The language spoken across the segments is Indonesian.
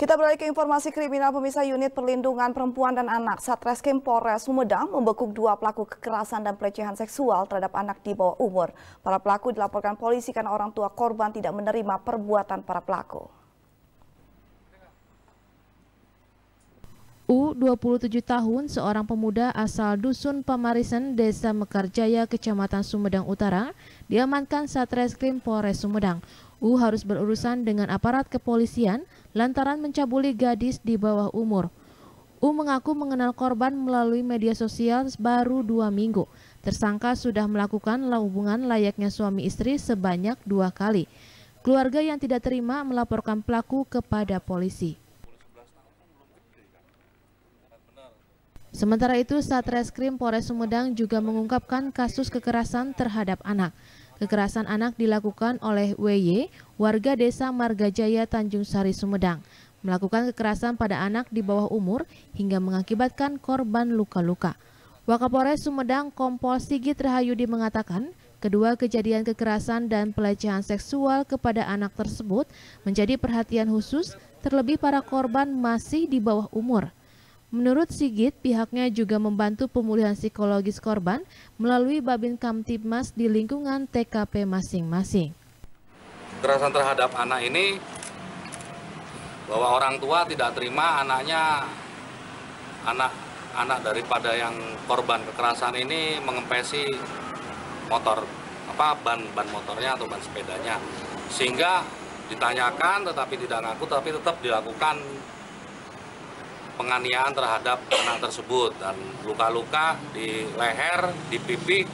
Kita beralih ke informasi kriminal pemisah unit perlindungan perempuan dan anak. Satreskrim Polres Sumedang membekuk dua pelaku kekerasan dan pelecehan seksual terhadap anak di bawah umur. Para pelaku dilaporkan polisi karena orang tua korban tidak menerima perbuatan para pelaku. U, 27 tahun, seorang pemuda asal Dusun Pamarisan, Desa Mekarjaya, Kecamatan Sumedang Utara, diamankan Satreskrim Polres Sumedang. U harus berurusan dengan aparat kepolisian lantaran mencabuli gadis di bawah umur. U mengaku mengenal korban melalui media sosial baru dua minggu. Tersangka sudah melakukan hubungan layaknya suami istri sebanyak dua kali. Keluarga yang tidak terima melaporkan pelaku kepada polisi. Sementara itu, Satreskrim Polres Sumedang juga mengungkapkan kasus kekerasan terhadap anak. Kekerasan anak dilakukan oleh WY, warga desa Margajaya Tanjung Sari Sumedang, melakukan kekerasan pada anak di bawah umur hingga mengakibatkan korban luka-luka. Wakapolres Sumedang Kompol Sigit Rahayudi mengatakan, kedua kejadian kekerasan dan pelecehan seksual kepada anak tersebut menjadi perhatian khusus, terlebih para korban masih di bawah umur. Menurut Sigit, pihaknya juga membantu pemulihan psikologis korban melalui Babin Kamtibmas di lingkungan TKP masing-masing. Kekerasan terhadap anak ini bahwa orang tua tidak terima anaknya anak anak daripada yang korban kekerasan ini mengempesi motor apa ban ban motornya atau ban sepedanya sehingga ditanyakan tetapi tidak ngaku tapi tetap dilakukan penganiayaan terhadap anak tersebut dan luka-luka di leher, di pipi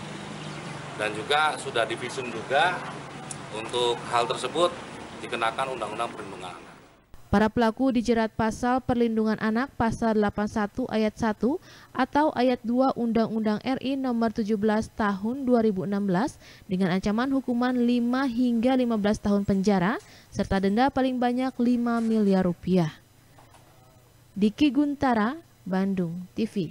dan juga sudah divisum juga untuk hal tersebut dikenakan Undang-Undang Perlindungan Anak. Para pelaku dijerat pasal perlindungan anak pasal 81 ayat 1 atau ayat 2 Undang-Undang RI nomor 17 tahun 2016 dengan ancaman hukuman 5 hingga 15 tahun penjara serta denda paling banyak 5 miliar rupiah. Diki Guntara, Bandung TV.